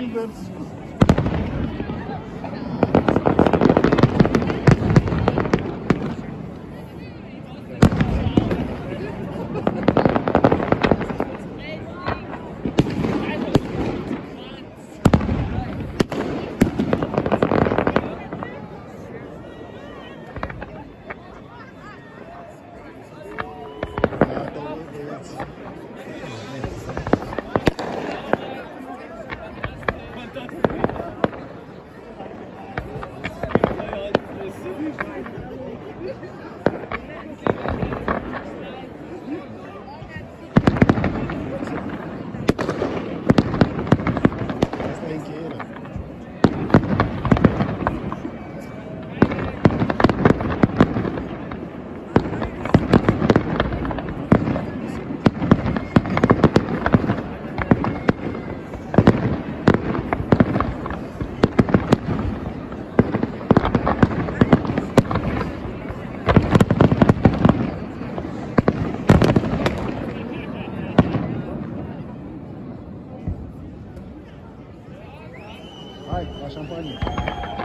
achievements Ай, на шампанье.